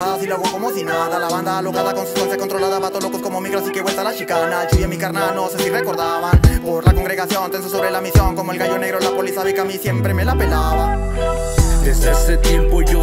Y lo hago como si nada, la banda alocada con sustancia controlada Vatos locos como micros y que vuelta la chicana. El y mi carnal, no sé si recordaban. Por la congregación, tenso sobre la misión. Como el gallo negro, la policía vi que a mí siempre me la pelaba. Desde ese tiempo yo